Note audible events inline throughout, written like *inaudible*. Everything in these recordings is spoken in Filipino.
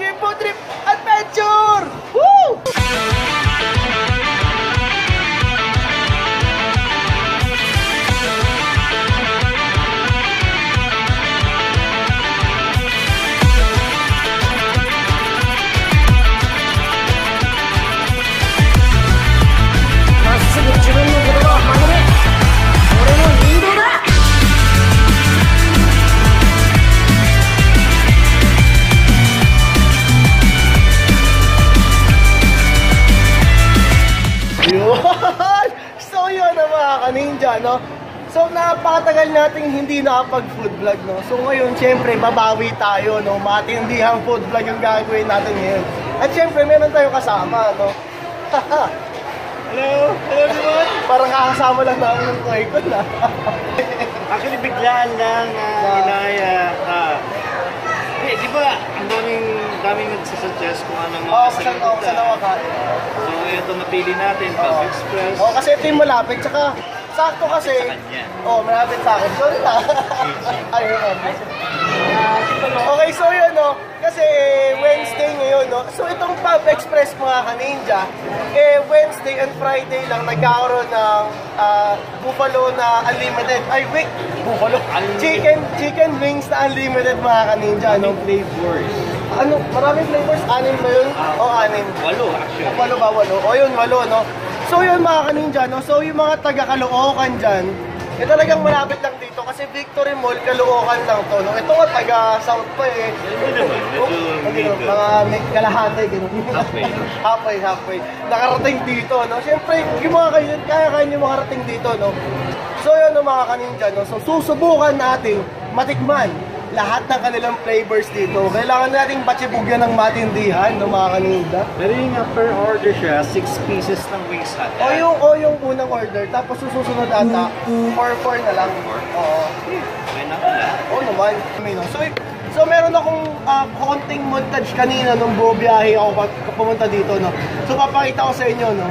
que poderia. Ka-ninja, no? So napakatagal nating hindi nakapag-food vlog, no? So ngayon, syempre, babawi tayo, no? Matindihang food vlog yung gagawin natin ngayon. At syempre, meron tayong kasama, no? *laughs* Hello! Hello everyone! Parang kakasama lang namin ng kuhay ko na. Actually, biglaan lang na Na- inaya. Ah. Eh, di ba, ang daming, daming nagsasuggest kung anong mga Oo, oh, kasi sagot ako sa nawakain. So, ito napili natin, Pag Express. Oo, kasi ito yung malapit, tsaka sakto kasi. Oo, oh, malapit sa akin. Sorry na. *laughs* Ayun. Okay, so yun, no? Kasi eh, Wednesday ngayon, no? So itong Pub Express mga ka-ninja, eh, Wednesday and Friday lang nagkakaroon ng ah, buffalo na unlimited. Ay, wait, buffalo. Chicken, chicken wings na unlimited mga ka-ninja, no? Anong flavors? Ano, maraming flavors, anim ba yun? O, anim. Walo, actually. Walo ba, walo? O yun, walo, no? So yun mga kaninja, no? So yung mga taga-Caloocan dyan, eh talagang malapit lang dito kasi Victory Mall, Caloocan lang to, no? Ito nga taga-South pa eh. Hindi naman, medyo Oh, hindi, no? middle. mga may kalahati, gano'n. Halfway. *laughs* halfway, halfway. Nakarating dito, no? Siyempre, yung mga kayo, kaya-kaya nyo makarating dito, no? So yun, no, mga kaninja, no? So susubukan natin matikman lahat ng kanilang flavors dito. Kailangan nating batsibugyan ng matindihan, no, mga kaninja. Pero yung nga, per order siya, 6 pieces ng wings hot. O yung, o yung unang order, tapos susunod ata, 4-4 na lang. Oo. Okay na pala. Oo naman. So, so meron akong ah, konting montage kanina nung buo biyahe ako pag pumunta dito, no? So papakita ko sa inyo, no?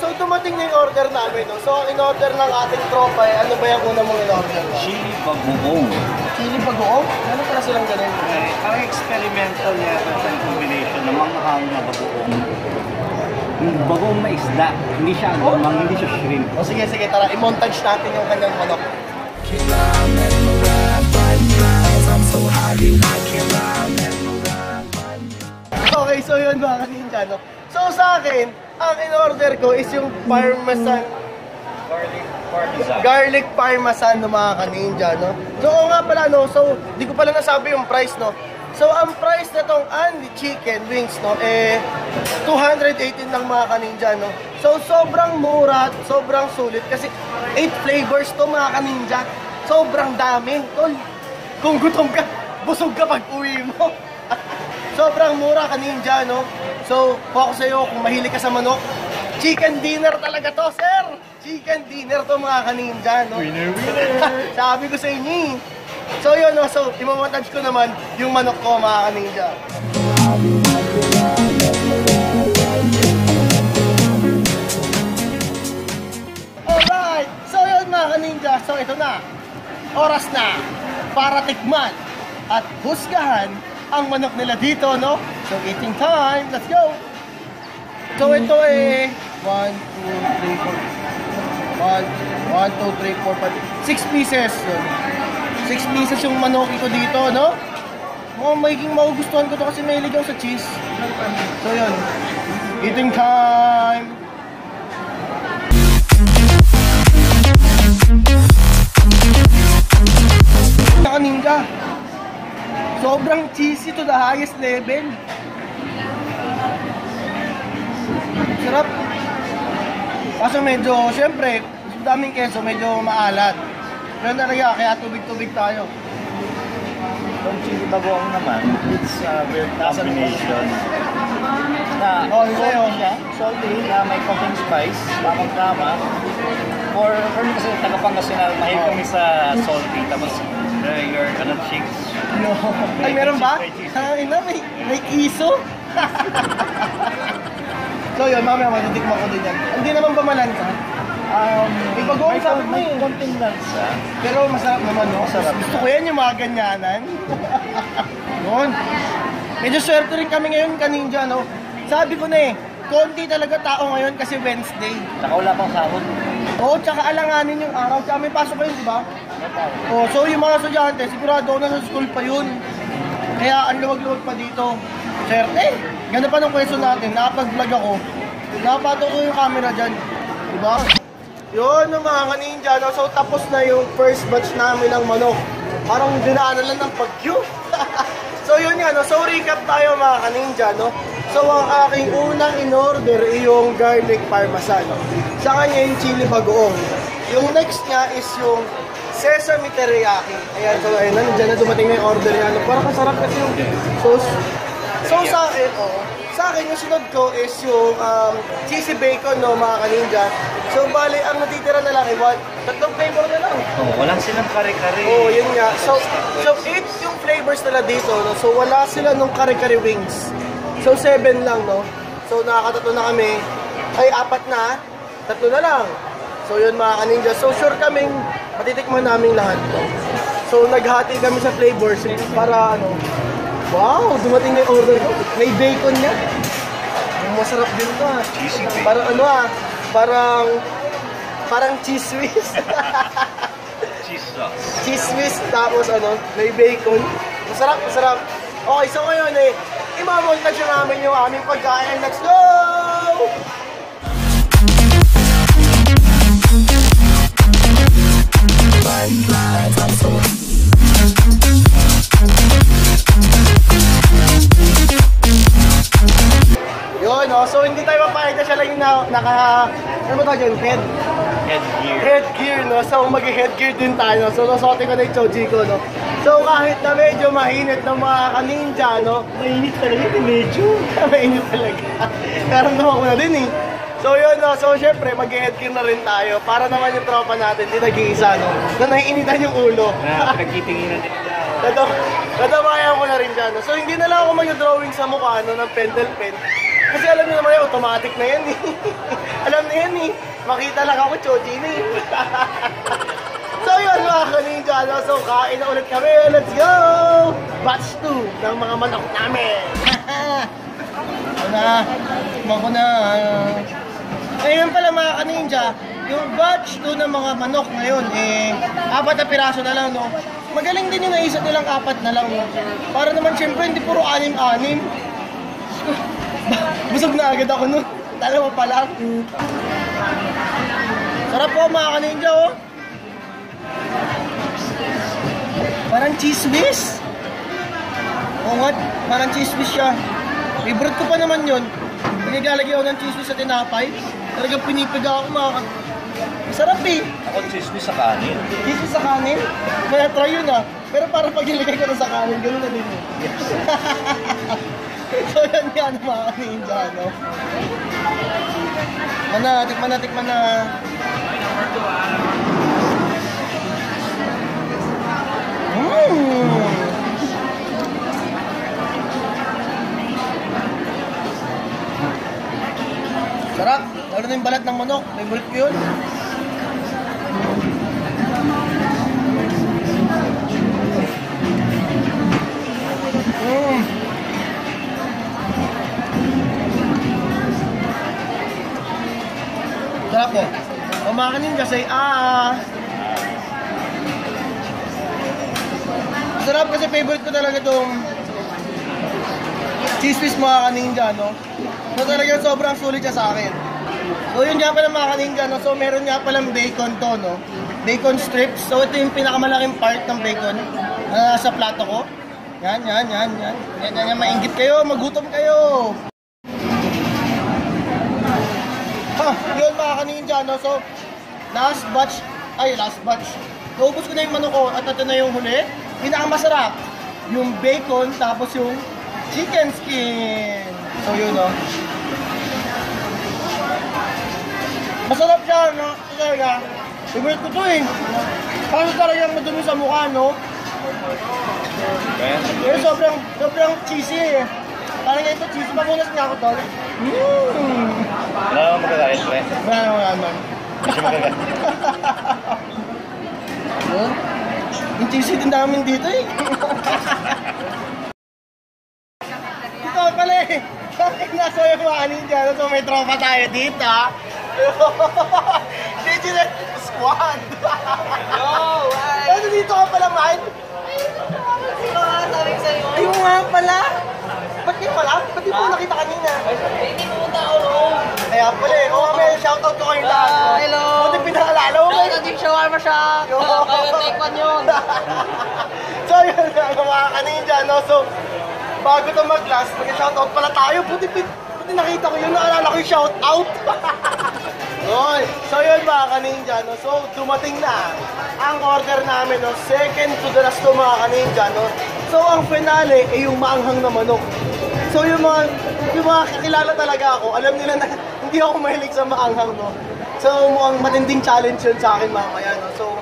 So dumating na yung order namin, no? So ang in-order ng ating tropa, eh, ano ba yung una mong in-order? no? Chili bagoong. Chili bagoong? Ano pala silang ganun? Eh, parang experimental yata sa combination ng manghang na bagoong. Yung bagoong na isda, hindi siya agumang, hindi siya shrimp. O sige, sige, tara, i-montage natin yung kanyang manok. Okay, so yun mga kaninja, no? So sa akin, ang in-order ko is yung parmesan, Garlic parmesan. garlic parmesan ng mga kaninja, no? So oo nga pala, no? So, di ko pala nasabi yung price, no? So, ang price na tong Andy Chicken Wings, no? Eh, 218 lang mga kaninja, no? So, sobrang mura, at sobrang sulit kasi 8 flavors to mga kaninja. Sobrang dami, tol. Kung gutom ka, busog ka pag uwi mo. *laughs* sobrang mura kaninja, no? So, kung ako sa'yo, kung mahilig ka sa manok, chicken dinner talaga to, sir! Chicken dinner to mga kaninja, no? Winner, winner! *laughs* Sabi ko sa inyo eh. So yun, no? so imamontage ko naman yung manok ko mga kaninja. Alright! So yun mga kaninja, so ito na. Oras na para tikman at husgahan ang manok nila dito, no? So eating time, let's go! So ito eh, 1, 2, 3, 4, 1, 1, 2, 3, 4, 5, 6 pieces. Yun. 6 pieces yung manoki ko dito, no? Mukhang magiging magugustuhan ko to kasi may ako sa cheese. So yun, eating time! Kaninja, sobrang cheesy to the highest level. Sarap. Kaso medyo, siyempre, daming keso, medyo maalat. Pero talaga, kaya tubig-tubig tayo. Yung chili bagoong naman, it's a weird combination. na Oh, sa'yo. salty na may konting spice, tamang tama. For, for me kasi taga Pangasinan, mahilig kami sa salty. Tapos uh, your ano, chicks. No. Ay, meron ba? Ay, na, may, may kiso. *laughs* so yun, mamaya matitikman ko din yan. Hindi naman ba malansa? Um, May bagoong may, sabi mo may eh. konting lansa. Pero masarap naman, no? Masarap. Gusto ko yan, yung mga ganyanan. *laughs* Yun. Medyo swerte rin kami ngayon, kaninja, no? Sabi ko na eh, konti talaga tao ngayon kasi Wednesday. Saka wala pang sahod. Oo, tsaka alanganin yung araw. Tsaka may pasok kayo, di ba? No. Oh, so yung mga estudyante, sigurado na sa school pa yun. Kaya ang luwag-luwag pa dito. Swerte. Ganda pa ng question natin. Nakapag-vlog ako. Napato ko yung camera dyan. Diba? Yun yung mga kaninja. No? So tapos na yung first batch namin ng manok. Parang dinaanan lang ng pagyo. *laughs* so yun nga, no? so recap tayo mga kaninja. No? So ang aking unang in-order yung garlic parmesan. No? Sa kanya yung chili bagoong. Yung next niya is yung sesame teriyaki. Ayan, so ayun, nandiyan na dumating na yung order niya. No? Parang kasarap kasi yung sauce. So sa akin, oo. Sa akin, yung sunod ko is yung um, cheesy bacon, no, mga kaninja. So, bali, ang natitira na lang, ay what? Tatlong flavor na lang. Oh, walang silang kare-kare. Oo, oh, yun nga. So, so eight yung flavors nila dito, no? So, wala sila nung kare-kare wings. So, seven lang, no? So, nakakatatlo na kami. Ay, apat na. Tatlo na lang. So, yun mga kaninja. So, sure kaming matitikman namin lahat? So, naghati kami sa flavors para, ano, wow, dumating na yung order ko. May bacon niya. Masarap din to, ah. Parang ano, ah, parang, parang cheese whiz. *laughs* Cheese sauce. cheese whiz, tapos ano, may bacon. Masarap, masarap. Okay, so ngayon eh, imamontage na namin yung aming pagkain. Let's go! Yung naka, ano ba tawag yun? Head Headgear. headgear, no? So, mag-headgear din tayo, no? So, nasuotin ko na yung choji ko, no? So, kahit na medyo mainit ng mga kaninja, no? Mainit talaga, hindi medyo. *laughs* mainit talaga. Naramdaman ko na din, eh. So, yun, no? So, syempre, mag-headgear na rin tayo para naman yung tropa natin, di nag-iisa, no? Na naiinitan yung ulo. Na pinagtitinginan din natamayan ko na rin dyan. No? So, hindi na lang ako mag-drawing sa mukha no, ng pentel pen. Kasi alam niyo naman yun, automatic na yan eh. *laughs* alam na yan eh. Makita lang ako, choji na eh. *laughs* so yun mga kaninja, no? so kain na ulit kami. Let's go! Batch 2 ng mga manok namin. Ito *laughs* na, tikman ko na. Ngayon pala mga kaninja, yung batch 2 ng mga manok ngayon, eh, apat na piraso na lang, no? Magaling din yung naisip nilang apat na lang, no? Para naman, syempre, hindi puro anim-anim. *laughs* Busog na agad ako, no? Dalawa pa lang. Sarap po, mga kaninja, oh. Parang cheese whiz. Oo nga, parang cheese whiz siya. Favorite ko pa naman yun. Pinigalagay ako ng cheese whiz sa tinapay. Talagang pinipiga ako mga ka- Masarap eh. Ako cheese sa kanin. Cheese whiz sa kanin. Kaya try yun ah. Pero parang pag ilagay ko na sa kanin, gano'n na din eh. *laughs* so yan nga ano, mga kaninja, no? Tikman na, tikman na, tikman na. Mmm! Sarap! Lalo na yung balat ng manok. Favorite ko yun. Kumakanin kasi, ah... Sarap kasi favorite ko talaga itong cheese whiz mga kaninja, no? So talagang sobrang sulit siya sa akin. So yun nga pala mga kaninja, no? So meron nga palang bacon to, no? Bacon strips. So ito yung pinakamalaking part ng bacon na nasa plato ko. Yan, yan, yan, yan. Yan, yan, yan. Maingit kayo, magutom kayo. Ha, yun mga kaninja, no? So, Last batch, ay last batch. Naubos ko na yung manok ko at ito na yung huli. Pinakamasarap, yung bacon tapos yung chicken skin. So yun no. Masarap siya, no? Ito talaga. Favorite ko to eh. Kaso talagang madumi sa mukha, no? Pero sobrang, sobrang cheesy eh. Parang ito, cheesy. Pamunas niya ako, tol. Mmm! Wala naman magkakain, pre. Wala naman, naman. Kasi magagalit. Huh? Cheesy din namin dito eh. Ito pala eh. Bakit nasa yung mga ninja? So may tropa tayo dito ah. Digital Squad. Yo! Ano dito ka pala, man? Ayun nga pala. Ba't di pala? Ba't di mo nakita kanina? Hindi pumunta ako roon. Kaya pala eh. Oo, may shoutout ko kayo lahat. Ah, hello. Buti pinaalala mo. Shout out yung shawarma shop. Yo. Kaya take one yun. *laughs* so yun nga mga kaninja, no? So, bago to mag-last, mag-shoutout pala tayo. Buti, buti nakita ko yun, naalala ko yung shoutout. *laughs* Yun. So yun mga kaninja, no? So, dumating na ang order namin, no? Second to the last to mga kaninja, no? So, ang finale ay yung maanghang na manok. So, yung mga, yung mga kakilala talaga ako, alam nila na *laughs* hindi ako mahilig sa maanghang, no? So, mukhang matinding challenge yun sa akin mamaya, no? So,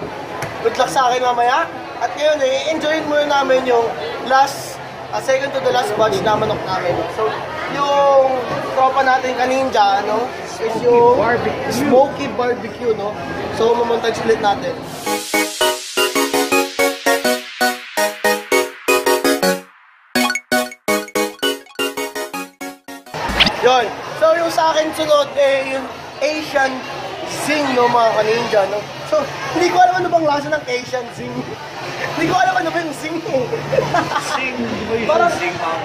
good luck sa akin mamaya. At ngayon, eh, enjoyin muna namin yung last, uh, second to the last batch na manok namin. So, yung tropa natin kaninja, no? Is yung smoky barbecue, no? So, mamontage split natin. Yon. So, yung sa akin sunod, eh, yung Asian Zing, no, mga kaninja, no? So, hindi ko alam ano bang lasa ng Asian Zing. *laughs* hindi ko alam ano ba yung Zing, eh. Yung *laughs* Parang- pang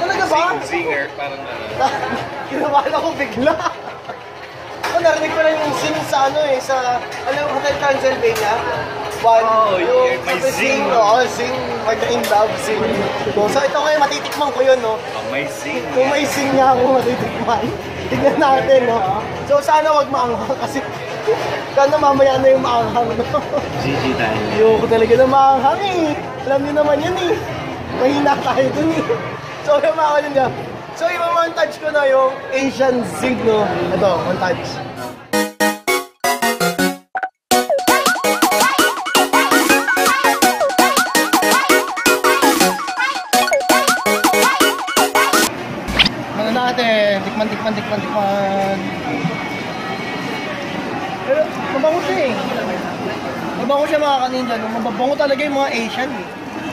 Talaga ba? sing, singer, parang uh, *laughs* Kinabahan ako bigla. Ako narinig ko lang yung Zing sa ano eh, sa, alam Hotel Transylvania. One, Oh, may sabi, Zing. Oo, Zing, mag in love, Zing. So, so ito ngayon, matitikman ko yun, no? amazing. Kung may sing nga ako matitikman, *laughs* tignan natin, no? So, sana wag maanghang kasi *laughs* sana mamaya na yung maanghang, no? GG tayo. Ayoko talaga na maanghang, eh. Alam niyo naman yan, eh. Mahina tayo dun, eh. So, yung mga kanina, so, yung montage ko na yung Asian Zig, no? Ito, montage. Tikman, tikman, tikman. Pero, mabango siya eh. Mabango siya mga kaninja. No? Mababango talaga yung mga Asian eh.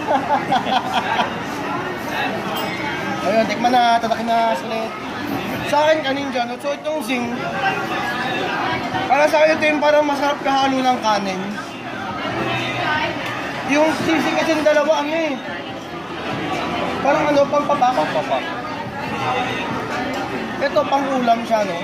*laughs* Ayun, tikman na, tatakin na ulit. Sa akin kaninja, no? so itong zing, para sa akin ito yung parang masarap kahalo ng kanin. Yung sisig kasi dalawa, ano eh. Parang ano, pampapak. Papak. Ito, pang ulam siya, no?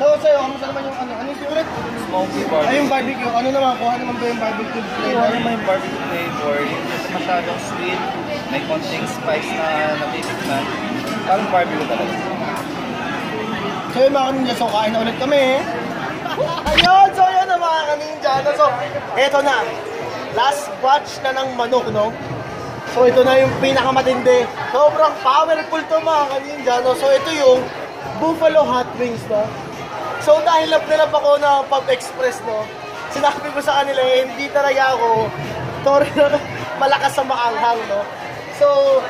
So, sa'yo, kamusta naman yung ano? Ano yung sulit? Smoky Ay, barbecue. yung barbecue. Ano naman? Kuha naman ba yung barbecue flavor? ano may barbecue flavor, siya masyadong sweet, may konting spice na natitikman. Parang barbecue talaga. So, yung mga kaninja, so kain na ulit kami. *laughs* Ayun! So, yun na mga kaninja. So, eto na. Last batch na ng manok, no? So, ito na yung pinakamatindi. Sobrang powerful to mga kaninja, no? So, ito yung Buffalo Hot Wings, no? So, dahil love na love ako na Pub Express, no? Sinabi ko sa kanila, eh, hindi talaga ako Tori malakas sa maanghang, no? So,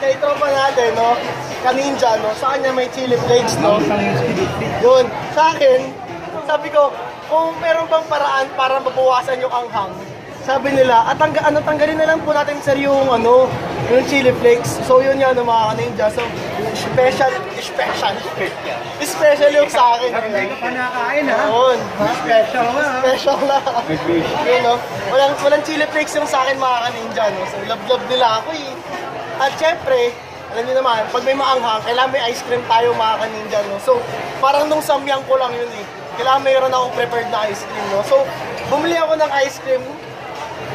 kay tropa natin, no? Kaninja, no? Sa kanya may chili flakes, no? Yun. Sa akin, sabi ko, kung meron bang paraan para mabawasan yung anghang, sabi nila, at tangga, ano, tanggalin na lang po natin sir yung, ano, yung chili flakes. So yun yan, mga kaninja. So, special, special, special yung sa akin. Hindi ka pa nakain ha? Yun. Special na? Special na. Yun, no? Walang, walang chili flakes yung sa akin, mga kaninja, no? So, love-love nila ako, eh. At syempre, alam niyo naman, pag may maanghang, kailangan may ice cream tayo, mga kaninja, no? So, parang nung samyang ko lang yun, eh. Kailangan mayroon akong prepared na ice cream, no? So, bumili ako ng ice cream,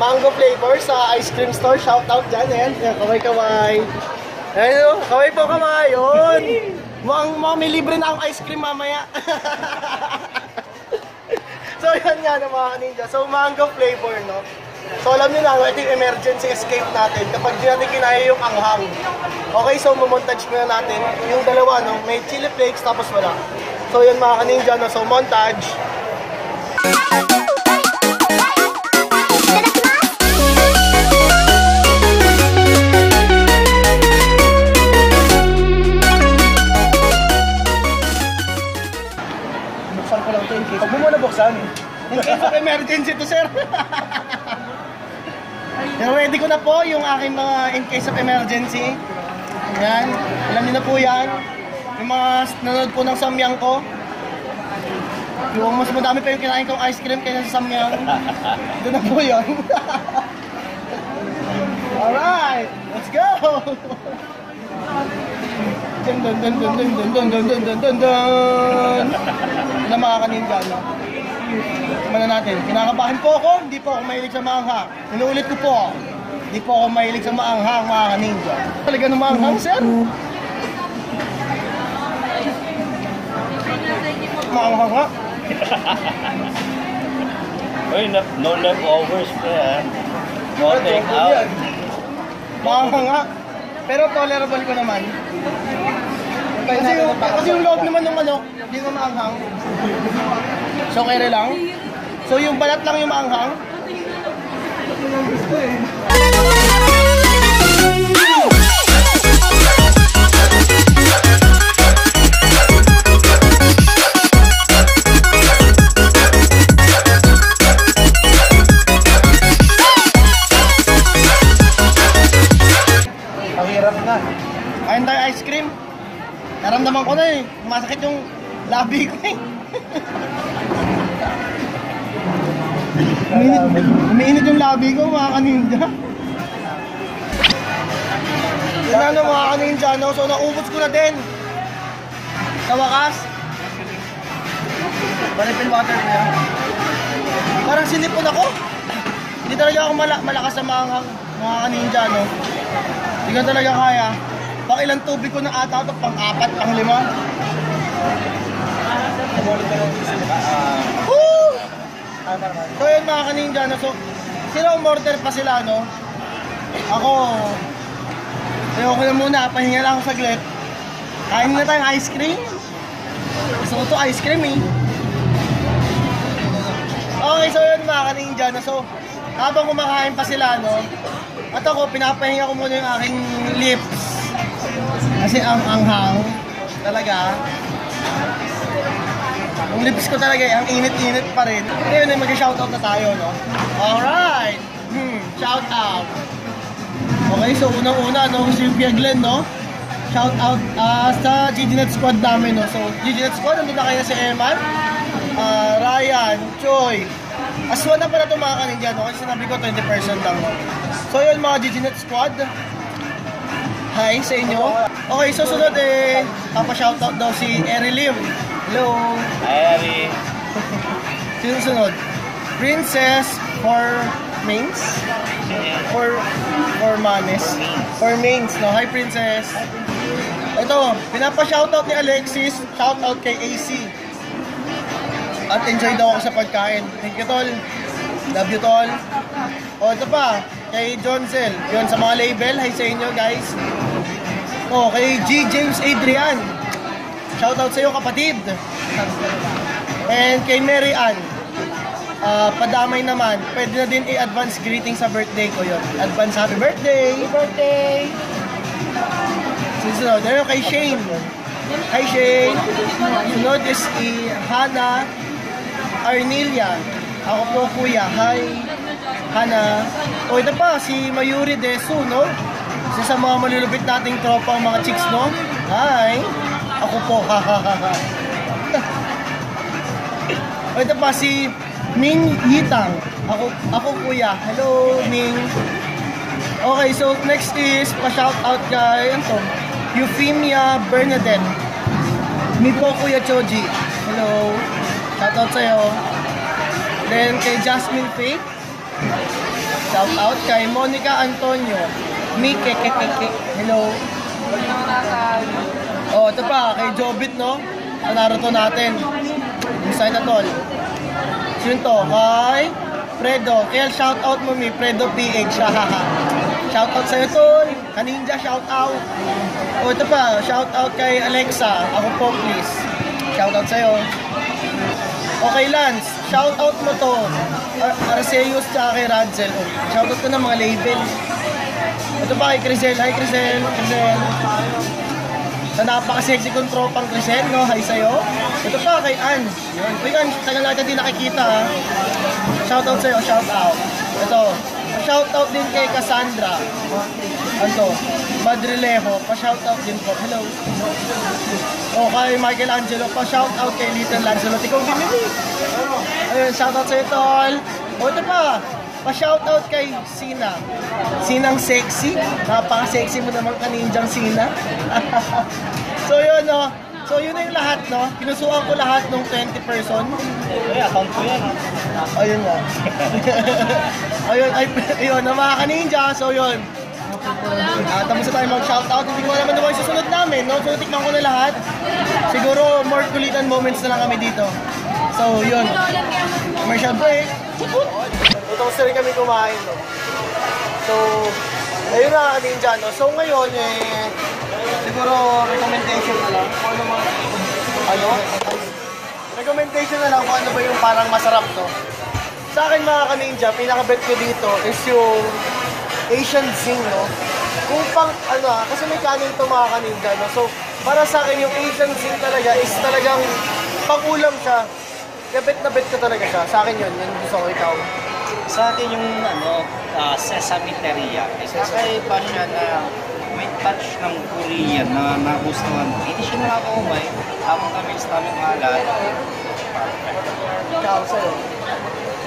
mango flavor sa ice cream store. Shout out dyan, ayan. Ayan, Ayan, oh, kaway po kaway, yun. Mukhang, mukhang may libre na akong ice cream mamaya. *laughs* so, yan nga no, mga ninja. So, mango flavor, no? So, alam niyo na, ito yung emergency escape natin kapag di natin kinaya yung anghang. Okay, so, mamontage muna natin. Yung dalawa, no? May chili flakes, tapos wala. So, yun mga ninja, no? So, montage. In case of emergency to, sir. Ready ko na po yung aking mga in case of emergency. Yan. Alam niyo na po yan. Yung mga nanonood po ng samyang ko. Yung mas madami pa yung kinain kong ice cream kaysa sa samyang. Doon na po yun. Alright, let's go! Dun dun dun dun dun dun dun dun dun dun dun dun na mga kaninja, no? Tumana natin. Kinakabahan po ako, hindi po ako mahilig sa maanghang. Inuulit ko po, hindi po ako mahilig sa maanghang, mga kaninja. Talaga ng maanghang, sir? Maanghang nga. *laughs* Uy, no, no leftovers pa ah. No Ito, take out. Maanghang nga. Pero tolerable ko naman. Kasi yung, kasi yung loob naman ng ano, hindi na maanghang. So, kaya lang. So, yung balat lang yung maanghang. Ang hirap na. Kain tayo ice cream. Naramdaman ko na eh. Masakit yung labi ko eh. Umiinit, umiinit yung labi ko mga kaninja. Yun na no, mga kaninja, no? So naubos ko na din. Sa wakas. Paripin water ko yan. Parang sinipon ako. Hindi talaga ako mala- malakas sa mga, mga kaninja, no? Hindi ko talaga kaya. Pang ilang tubig ko na ata ito, pang apat, pang lima. Woo! So yun mga kaninja, no? so sila umorder pa sila, no? Ako, sayo ko na muna, pahinga lang ako saglit. Kain na tayong ice cream. Gusto ko to ice cream eh. Okay, so yun mga kaninja, no? so habang kumakain pa sila, no? At ako, pinapahinga ko muna yung aking lips. Kasi ang anghang talaga. Yung lips ko talaga, eh, ang init-init pa rin. Ngayon ay mag-shoutout na tayo, no? Alright! Hmm, shout out. Okay, so unang-una, no, si Pia Glenn, no? Shout out ah, sa GGNet squad namin, no? So, GGNet squad, nandun na kayo si Eman, ah, Ryan, Choi. Aswan na pala itong mga kaninja, no? Kasi sinabi ko 20% lang, no? So, yun mga GGNet squad. Hi sa inyo. Okay, so sunod eh, papa-shoutout daw si Eri Lim. Hello. Hi, Ari. Sino sunod? Princess for mains? For for manes? For mains, no? Hi, Princess. Ito, pinapa-shoutout ni Alexis. Shoutout kay AC. At enjoy daw ako sa pagkain. Thank you, Tol. Love you, Tol. O, ito pa. Kay John Zell. Yun, sa mga label. Hi sa inyo, guys. O, kay G. James Adrian. Shoutout sa iyo, kapatid. And kay Mary Ann. Ah, padamay naman, pwede na din i-advance greeting sa birthday ko yon. Advance happy birthday! Happy birthday! Susunod, ayun kay Shane. Hi Shane! Sunod is si Hana Arnelia. Ako po kuya. Hi Hana. O ito pa, si Mayuri Desu, no? Isa sa mga malulupit nating tropang mga chicks, no? Hi! Ako po, ha ha ha ha. Ito pa si Ming Yitang. Ako, ako kuya. Hello, Ming. Okay, so next is pa-shout out kay ano? Euphemia Bernadette. Mi po kuya Choji. Hello. Shout out sa'yo. Then kay Jasmine Faith. Shout out kay Monica Antonio. Mi Kekekeke. Hello. Oh, ito pa, kay Jobit, no? Sa Naruto natin. Design na tol. Sino to? Kay Fredo. Kaya shout out mo mi, Fredo PH. *laughs* shout out sa'yo tol. Kaninja shout out. O ito pa, shout out kay Alexa. Ako po please. Shout out sa'yo. Okay Lance, shoutout mo to. Ar Arceus tsaka kay Radsel. Oh, shoutout ko na mga label. Ito pa kay Crisel. Hi Crisel. Crisel. Sa napaka-sexy kong tropang Crisel, no? Hi sa'yo. Ito pa kay Ann. Yun. Uy, Ann, tagal natin din nakikita, ha? Shoutout sa'yo, shoutout. Ito. Shoutout din kay Cassandra. Ano? Madrilejo. Pa-shoutout din po. Hello. O kay Michelangelo. Pa-shoutout kay Little Lancelot. Ikaw din eh. Ayun, shoutout sa'yo, tol. O ito pa. Pa-shoutout kay Sina. Sinang sexy. Napaka-sexy mo naman kaninjang Sina. *laughs* so yun, no. So yun na yung lahat, no. Pinusuan ko lahat ng 20 person. Ay, account ko yan. Ayun nga. *laughs* ayun, ay, ayun, na mga kaninja. So yun. Ah, tapos na tayo mag-shoutout. Hindi ko alam ano yung susunod namin, no? So, tikman ko na lahat. Siguro, more kulitan moments na lang kami dito. So, yun. Commercial break. So, tapos na rin kami kumain, no? So, ayun na, ninja, no? So, ngayon, eh, siguro, recommendation na lang. Kung ano mga, ano? Recommendation na lang kung ano ba yung parang masarap, no? Sa akin mga ka-ninja, pinaka-bet ko dito is yung Asian Zing, no? Kung pang, ano ah, kasi may kanin to mga ka-ninja, no? So, para sa akin, yung Asian Zing talaga is talagang pang-ulam siya. Kaya bet na bet ko talaga siya. Sa akin yun, yun gusto ko ikaw. Sa akin yung ano, ah, sesame teriyaki. Kakaiba siya na may touch ng Korean na nagustuhan mo. Hindi siya nakakaumay. Habang kami sa aming halat. Ikaw, sa'yo.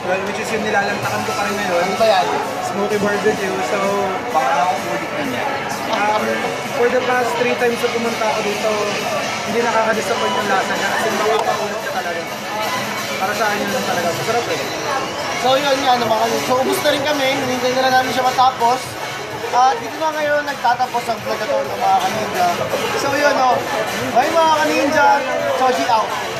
Well, which is yung nilalantakan ko pa rin ngayon. Ano ba yan? Smoky barbecue. So, Pangalawang ulit na niya. um, for the past three times na pumunta ako dito, hindi nakaka-disappoint yung lasa niya. Kasi makakaulit siya talaga. Para sa akin yun talaga. Masarap eh. So yun nga naman kami. So ubus na rin kami. Hinintay na lang namin siya matapos. At dito na ngayon nagtatapos ang vlog na ng mga kaninja. So yun o. Bye mga kaninja. Soji out.